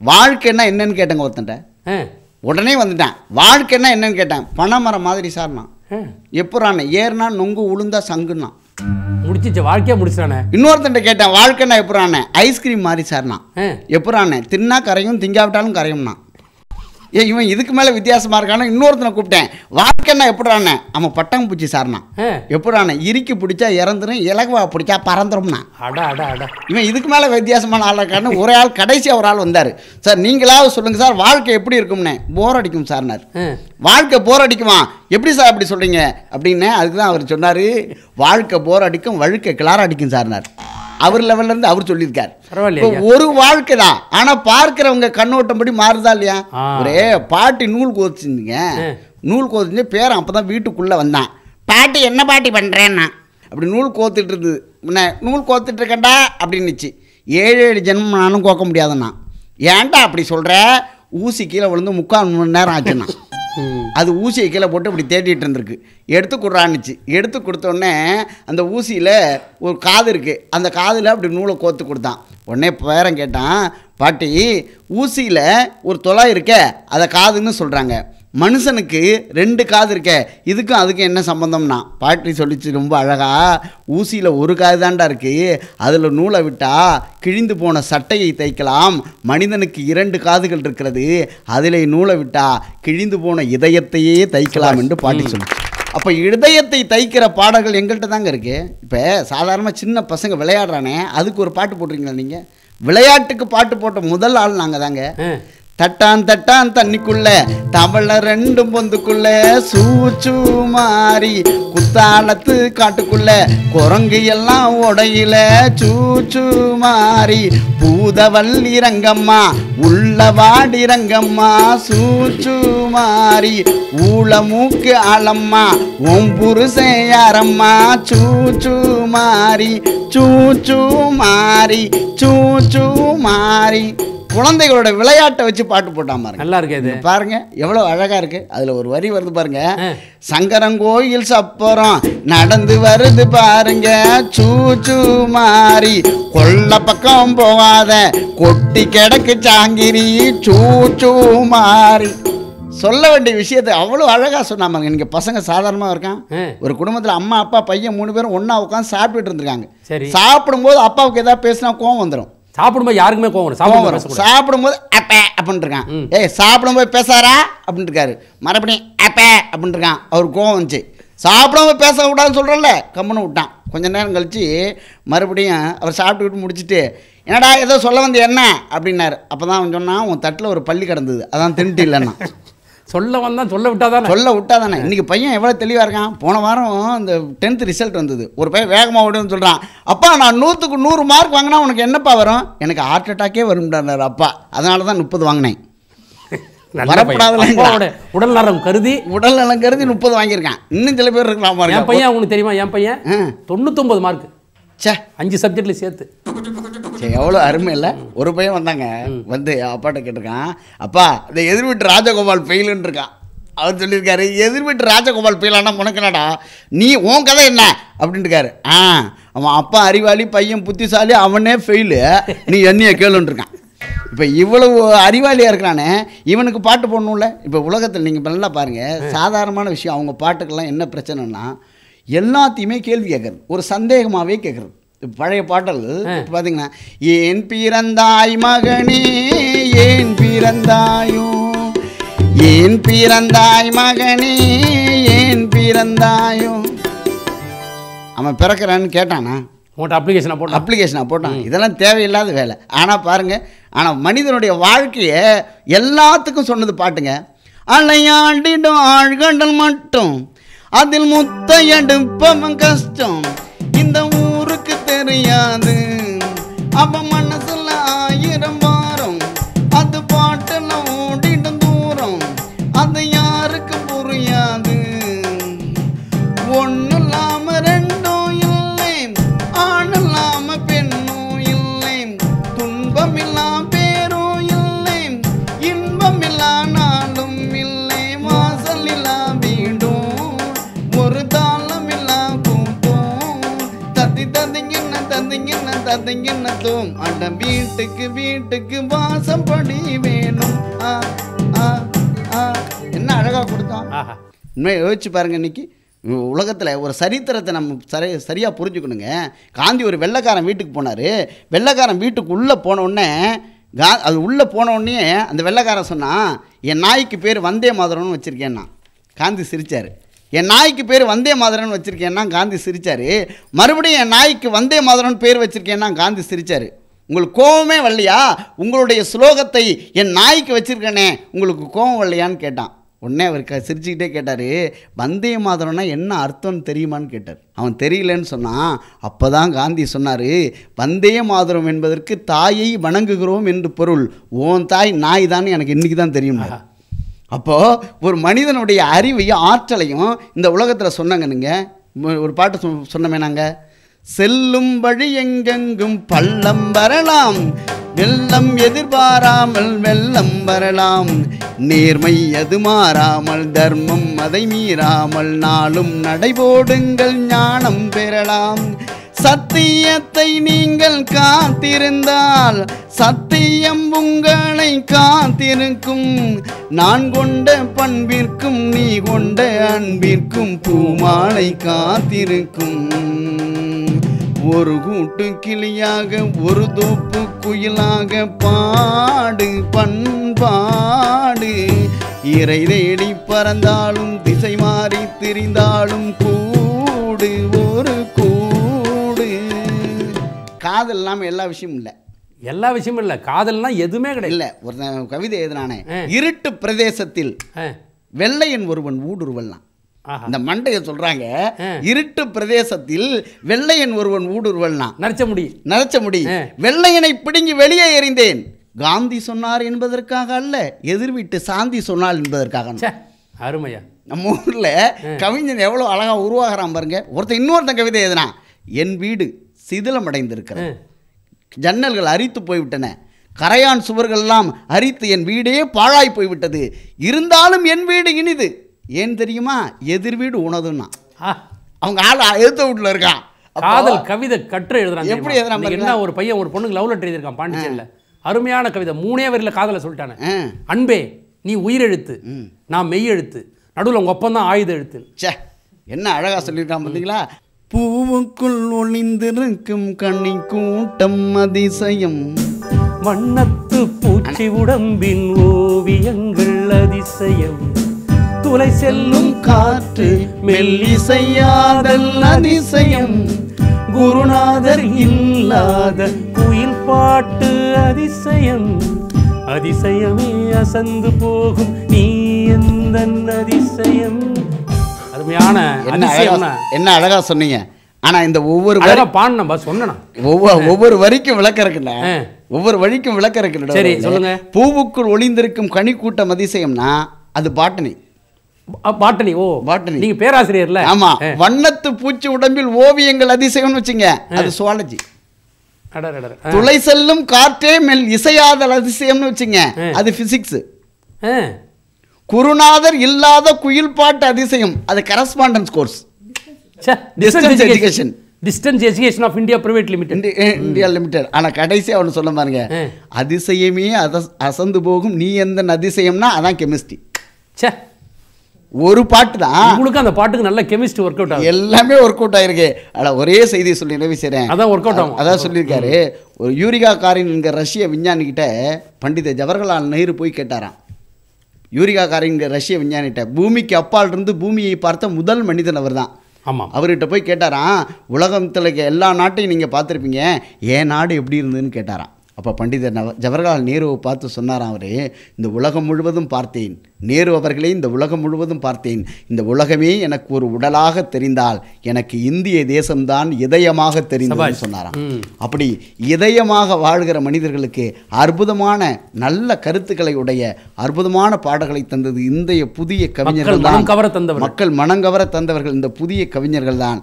வாழ்க்கைன்னா என்னன்னு கேட்டேங்க ஒருத்தன்ட்ட. உடனே வந்துட்டேன். வாழ்க்கைன்னா என்னன்னு கேட்டேன். பனைமரம் மாதிரி சார்னா ஆ. எப்படான்னு ஏறுனா நொங்கு உளுந்தா சங்குன்னா முடிச்சிச்சு வாழ்க்கையே முடிச்சிட்டானே. இன்னொருத்தன்ட்ட கேட்டேன் வாழ்க்கைன்னா எப்படானே ஐஸ்கிரீம் மாதிரி சார்னா ஆ. எப்படானே தின்னா கரையும் திங்காவிட்டாலும் கரையும்னா ஏ இவன் இதுக்கு மேலே வித்தியாசமாக இருக்கான இன்னொருத்தனை கூப்பிட்டேன். வாழ்க்கைன்னா எப்படானே அவன் பட்டாம்பூச்சி சார்னா ஆ. எப்படானே இறுக்கி பிடிச்சா இறந்துரும் இலகுவா பிடிச்சா பறந்துரும்னா அட அட அட. இவன் இதுக்கு மேலே வித்தியாசமான ஆள் இருக்கான்னு ஒரே ஆள் கடைசியாக ஒரு ஆள் வந்தார். சார் நீங்களாவது சொல்லுங்கள் சார் வாழ்க்கை எப்படி இருக்கும்னே. போர் அடிக்கும் சார்னார். வாழ்க்கை போர் அடிக்குமா? எப்படி சார் அப்படி சொல்கிறீங்க அப்படின்னு அதுக்கு தான் அவர் சொன்னார். வாழ்க்கை போர் அடிக்கும் வழுக்கை கிளார அடிக்கும் சார்னார். அவர் லெவல்ல இருந்து அவர் சொல்லியிருக்கார். ஒரு வாழ்க்கை தான். ஆனால் பார்க்குறவங்க கண்ணோட்டம் படி மாறுதா இல்லையா. ஒரே பாட்டி நூல் கோதிச்சுங்க. நூல் கோதிச்சு பேரன் அப்போ தான் வீட்டுக்குள்ளே வந்தான். பாட்டி என்ன பாட்டி பண்ணுறேன்னா அப்படி நூல் கோத்துட்டு இருந்தது. முன்ன நூல் கோத்துட்டு இருக்கேன்டா அப்படின்னுச்சு. ஏழு ஏழு ஜென்மம் நானும் கோக்க முடியாதுண்ணா. ஏன்டா அப்படி சொல்கிற ஊசி கீழே விழுந்து முக்கால் மணி நேரம் ஆச்சுண்ணா. அது ஊசியை கீழே போட்டு இப்படி தேடிட்டு இருந்திருக்கு. எடுத்து கொடுறான்னுச்சு. எடுத்து கொடுத்தோடனே அந்த ஊசியில் ஒரு காது இருக்குது அந்த காதில் அப்படி நூலை கோத்து கொடுத்தான். உடனே பேரன் கேட்டான் பாட்டி ஊசியில் ஒரு தொலை இருக்கே அதை காதுன்னு சொல்கிறாங்க மனுஷனுக்கு ரெண்டு காது இருக்கே. இதுக்கும் அதுக்கும் என்ன சம்பந்தம்னா? பாட்டி சொல்லிச்சு ரொம்ப அழகா. ஊசியில் ஒரு காது தான்டா இருக்குது அதில் நூலை விட்டா கிழிந்து போன சட்டையை தைக்கலாம். மனிதனுக்கு இரண்டு காதுகள் இருக்கிறது. அதில் நூலை விட்டா கிழிந்து போன இதயத்தையே தைக்கலாம் என்று பாட்டி சொல்லுச்சு அப்போ இதயத்தை தைக்கிற பாடல்கள் எங்கள்கிட்ட தாங்க இருக்கு. இப்போ சாதாரணமாக சின்ன பசங்க விளையாடுறானே. அதுக்கு ஒரு பாட்டு போட்டிருக்கீங்களா நீங்கள் விளையாட்டுக்கு பாட்டு போட்ட முதல் ஆள் நாங்கள் தாங்க. தட்டான் தட்டான் தண்ணிக்குள்ள தவளை ரெண்டும் பொந்துக்குள்ள சூச்சு மாறி குத்தாலத்து காட்டுக்குள்ள குரங்கு எல்லாம் உடையில சூச்சு மாறி பூதவல்லி ரங்கம்மா உள்ள வாடி ரங்கம்மா சூச்சு மாறி ஊள மூக்கு ஆளம்மா உன் புருஷன் யாரம்மா சூச்சு மாறி சூச்சு மாறி சூச்சு மாறி குழந்தைகளோட விளையாட்டை வச்சு பாட்டு போட்டான் பாருங்க. நல்லா இருக்கே இது. பாருங்க எவ்வளோ அழகா இருக்கு. அதுல ஒரு வரி வருது பாருங்க. சங்கரங்கோயில் சப்பரம் நடந்து வருது பாருங்க. சூச்சு மாறி. கொல்ல பக்கம் போகாத. கொட்டி கிடக்கு சாங்கிரி சூச்சு மாறி. சொல்ல வேண்டிய விஷயத்தை அவ்வளோ அழகா சொன்னாங்க நீங்க பசங்க சாதாரணமாக இருக்கான் ஒரு குடும்பத்தில் அம்மா அப்பா பையன் மூணு பேரும் ஒண்ணா உட்காந்து சாப்பிட்டுட்டு இருந்திருக்காங்க. சாப்பிடும்போது அப்பாவுக்கு ஏதாவது பேசினா கோவம் வந்துடும் சாப்பிடும்போது யாருக்குமே கோவம் வரும் சாப்பிடும்போது அப்ப அப்படின்னு இருக்கான். ஏய் சாப்பிடும்போது பேசாரா அப்படின்னு இருக்காரு. மறுபடியும் அப்ப அப்படின்னு இருக்கான். அவர் கோவம் வந்துச்சு. சாப்பிடாம பேசக்கூடாதுன்னு சொல்கிறல்ல கம்முன்னு விட்டான். கொஞ்ச நேரம் கழிச்சு மறுபடியும் அவர் சாப்பிட்டுக்கிட்டு முடிச்சிட்டு என்னடா ஏதோ சொல்ல வந்து என்ன? அப்படின்னாரு. அப்போ தான் அவன் சொன்னான் உன் தட்டில் ஒரு பள்ளி கிடந்தது. அதான் தின்ட்டு இல்லைன்னா சொல்ல வந்தான் சொல்ல விட்டாதானே? சொல்ல விட்டா தானே இன்றைக்கி பையன் எவ்வளோ தெளிவாக இருக்கான்? போன வாரம் இந்த டென்த் ரிசல்ட் வந்தது. ஒரு பையன் வேகமாக ஓடுன்னு சொல்கிறான் அப்பா நான் நூற்றுக்கு நூறு மார்க் வாங்கினா உனக்கு என்னப்பா வரும்? எனக்கு ஹார்ட் அட்டாக்கே வரும்ன்றார் அப்பா. அதனால தான் முப்பது வாங்கினேன். உடல் நலம் கருதி. உடல் நலம் கருதி முப்பது வாங்கியிருக்கான். இன்னும் சில பேர் இருக்கலாம் என் பையன் உங்களுக்கு தெரியுமா? என் பையன் ஆ. தொண்ணூத்தொன்பது மார்க் ச்சே. அஞ்சு சப்ஜெக்ட்ல சேர்த்து. சரி எவ்வளோ அருமை இல்லை? ஒரு பையன் வந்தாங்க. வந்து அப்பாட்ட கேட்டிருக்கான். அப்பா இந்த எதிர் வீட்டு ராஜகோபால் ஃபெயிலுன்னு இருக்கான். அவர் சொல்லியிருக்காரு எதிர் வீட்டு ராஜகோபால் ஃபெயிலானா உனக்கு என்னடா? நீ உன் கதை என்ன? அப்படின்ட்டு இருக்காரு. ஆ அவன் அப்பா அறிவாளி பையன் புத்திசாலி அவனே ஃபெயிலு நீ என்னைய கேளுன்னு இருக்கான். இப்போ இவ்வளவு அறிவாளியாக இருக்கிறானே இவனுக்கு பாட்டு போடணும்ல? இப்போ உலகத்தில் நீங்கள் நல்லா பாருங்கள் சாதாரணமான விஷயம் அவங்க பாட்டுக்கெல்லாம் என்ன பிரச்சனைனா எல்லாத்தையுமே கேள்வி கேட்குறது. ஒரு சந்தேகமாகவே கேட்குறது. பழைய பாடல் பார்த்தீங்கன்னா ஏன் பிறந்தாய் மகனே ஏன் பிறந்தாயோ ஏன் பிறந்தாய் மகனே ஏன் பிறந்தாயோ அவன் பிறக்கிறான்னு கேட்டானா? உங்கள்கிட்ட அப்ளிகேஷனை போட்டா அப்ளிகேஷனாக போட்டான். இதெல்லாம் தேவையில்லாத வேலை. ஆனால் பாருங்கள் ஆனால் மனிதனுடைய வாழ்க்கையை எல்லாத்துக்கும் சொன்னது பாட்டுங்க. அலையாடிடும் ஆழ்கடல் மட்டும். அதில் முத்த எடுப்பவன் கஷ்டம். இந்த ஊருக்கு தெரியாது. அப்ப ஒரு தாளம் இல்லா கூட்டம் தத்தி தந்திங்கன்னு தந்திங்கன்னு தந்தைங்கன்னத்தும் அந்த வீட்டுக்கு வீட்டுக்கு வாசம் படி வேணும். ஆ, ஆ, ஆ. என்ன அழகா கொடுத்தோம் உண்மையை யோசிச்சு பாருங்க இன்னைக்கு. உலகத்தில் ஒரு சரித்திரத்தை நம்ம சரி சரியாக புரிஞ்சுக்கணுங்க. காந்தி ஒரு வெள்ளைக்காரன் வீட்டுக்கு போனார். வெள்ளைக்காரன் வீட்டுக்கு உள்ளே போனோடனே கா அது உள்ளே போனோடனே அந்த வெள்ளைக்காரன் சொன்னான் என் நாய்க்கு பேர் வந்தே மாதரம்னு வச்சுருக்கேன்னா காந்தி சிரிச்சார். என் நாய்க்கு பேர் வந்தே மாதரன் வச்சுருக்கேன்னா காந்தி சிரித்தார் மறுபடியும் என் நாய்க்கு வந்தே மாதரன் பேர் வச்சுருக்கேன்னா காந்தி சிரித்தார் உங்களுக்கு கோவமே வரலையா? உங்களுடைய ஸ்லோகத்தை என் நாய்க்கு வச்சுருக்கேனே உங்களுக்கு கோவம் வரலையான்னு கேட்டான். உடனே அவர் க சிரிச்சுக்கிட்டே கேட்டார் வந்தே மாதரம்னா என்ன அர்த்தம்னு தெரியுமான்னு கேட்டார். அவன் தெரியலன்னு சொன்னான். அப்போ தான் காந்தி சொன்னார் வந்தே மாதரம் என்பதற்கு தாயை வணங்குகிறோம் என்று பொருள். ஓன் தாய் நாய் தான் எனக்கு இன்றைக்கி தான் தெரியும் அப்போது ஒரு மனிதனுடைய அறிவையும் ஆற்றலையும் இந்த உலகத்தில் சொன்னாங்க ஒரு பாட்டு சொ சொன்னமே நாங்கள் செல்லும் வழி எங்கெங்கும் பள்ளம் வரலாம். வெள்ளம் எதிர்பாராமல் வெள்ளம் வரலாம். நேர்மை அது மாறாமல் தர்மம் அதை மீறாமல் நாளும் நடைபோடுங்கள் ஞானம் பெறலாம். சத்தியத்தை நீங்கள் காத்திருந்தால் சத்தியம் உங்களை காத்திருக்கும். நான் கொண்ட பண்பிற்கும் நீ கொண்ட அன்பிற்கும் பூமாலை காத்திருக்கும். ஒரு கூட்டு கிளியாக ஒரு தோப்பு குயிலாக பாடு பண்பாடு. இறை தேடி பறந்தாலும் திசை மாறி திரிந்தாலும் கூ காதல் இல்லாமல் எல்லா விஷயமும் இல்லை. எல்லா விஷயமும் இல்லை. காதல்னா எதுவுமே கிடையாது. இல்லை ஒரு கவிதை எழுதினானே. ஆ. இருட்டு பிரதேசத்தில் வெள்ளையன் ஒருவன் ஊடுருவல்லாம் இந்த மண்டையை சொல்றாங்க. இருட்டு பிரதேசத்தில் வெள்ளையன் ஒருவன் ஊடுருவல்லாம் நரைச்ச முடி. நரைச்ச முடி. வெள்ளையனை பிடுங்கி வெளியே எறிந்தேன். காந்தி சொன்னார் என்பதற்காக அல்ல எதிர் வீட்டு சாந்தி சொன்னாள் என்பதற்காக அருமையா. நம்ம ஊர்ல கவிஞன் எவ்வளவு அழகா உருவாகிறான் பாருங்க. ஒருத்தன் இன்னொருத்தன் கவிதை எதுனா என் வீடு சிதிலம் அடைந்திருக்கிறது ஆ, ஜன்னல்கள் அரித்து போய்விட்டன. கரையான் சுவர்கள்லாம் அரித்து என் வீடே பாழாய் போய்விட்டது. இருந்தாலும் என் வீடு இனிது. ஏன் தெரியுமா? எதிர் வீடு உனதுன்னா. ஆ. அவங்க ஆள் எதிர்த்த வீட்டில் இருக்கான். காதல் கவிதை கற்று எழுதுறான் எப்படி இன்னைக்கு என்ன ஒரு பையன் ஒரு பொண்ணுக்கு லவ் லெட்டர் எழுதியிருக்கான் பாண்டிச்சேரியில். அருமையான கவிதை. மூணே வரியில காதலை சொல்லிட்டானே. அன்பே நீ உயிரெழுத்து. நான் மெய் எழுத்து. நடுவில் உங்க ஒப்பந்தான் ஆயுத எழுத்து. ச்சே என்ன அழகா சொல்லியிருக்கான் பார்த்தீங்களா பூவுக்குள் ஒளிந்திருக்கும் கண்ணி கூட்டம் அதிசயம். வண்ணத்து பூச்சி உடம்பின் ஓவியங்கள் அதிசயம். துளை செல்லும் காற்று மெல்லிசையாதல் அதிசயம். குருநாதர் இல்லாத குயில் பாட்டு அதிசயம். அதிசயமே அசந்து போகும் நீ எந்த அதிசயம்? அருமையான என்ன அழகா சொன்னீங்க ஆனா இந்த ஒவ்வொரு வரி அழகா பாடினப்பா சொன்னா ஒவ்வொரு ஒவ்வொரு வரிக்கும் விளக்கம் இருக்குல்ல. ஒவ்வொரு வழிக்கும் விளக்கம் இருக்குல்ல சரி, நடுவுல. சொல்லுங்க. பூவுக்குள் ஒளிந்திருக்கும் கனி கூட்டம் அதிசயம்னா அது பாட்டனி பாட்டனி ஓ பாட்டனி. நீங்க பேராசிரியர்ல ஆமா. வண்ணத்து பூச்சி உடம்பில் ஓவியங்கள் அதிசயம்னு வச்சுங்க அது சுவாலஜி. துளை செல்லும் காற்றே மெல் இசையாதல் அதிசயம்னு வச்சுங்க. அது பிசிக்ஸ். குருநாதர் இல்லாத குயில் பாட்டு அதிசயம். அது correspondence course education. education. Distance education of India Private Limited. India limited ஆனா கடைசியா அவனு சொல்ல பாருங்க. அதிசயமே அத அசந்து போகும். நீ எந்த அதிசயம்னா அதான் கெமிஸ்ட்ரி ச்சே, ஒரு பாட்டு தான். உங்களுக்கு அந்த பாட்டுக்கு நல்ல கெமிஸ்ட்ரி ஒர்க் அவுட் ஆகும் எல்லாமே ஒர்க் அவுட் ஆயிருக்கு. அட ஒரே செய்தி சொல்லி நிறைவு செய்றேன். அதான் work out ஆகும். அதான் சொல்லியிருக்காரு. ஒரு யூரிகா காரின் என்கிற ரஷ்ய விஞ்ஞானிகிட்ட பண்டித ஜவஹர்லால் நேரு போய் கேட்டாராம். யூரிகா காரின் ரஷ்ய விஞ்ஞானிகிட்ட பூமிக்கு அப்பால் இருந்து பூமியை பார்த்த முதல் மனிதன் அவர்தான். ஆமாம் அவர்கிட்ட போய் கேட்டாராம் உலகத்தில் இருக்க எல்லா நாட்டையும் நீங்கள் பார்த்துருப்பீங்க. என் நாடு எப்படி இருந்ததுன்னு கேட்டாராம். அப்போ பண்டிதர் நவ ஜவஹர்லால் நேருவை பார்த்து சொன்னாராம் அவர் இந்த உலகம் முழுவதும் பார்த்தேன் நேரு அவர்களே இந்த உலகம் முழுவதும் பார்த்தேன் இந்த உலகமே எனக்கு ஒரு உடலாக தெரிந்தால் எனக்கு இந்திய தேசம்தான் இதயமாக தெரிந்ததுன்னு. சொன்னாராம். அப்படி இதயமாக வாழ்கிற மனிதர்களுக்கு அற்புதமான நல்ல கருத்துக்களை உடைய அற்புதமான பாடல்களை தந்தது இந்திய புதிய கவிஞர்கள் தந்தவர்கள். மக்கள் மனங்கவர தந்தவர்கள் இந்த புதிய கவிஞர்கள் தான்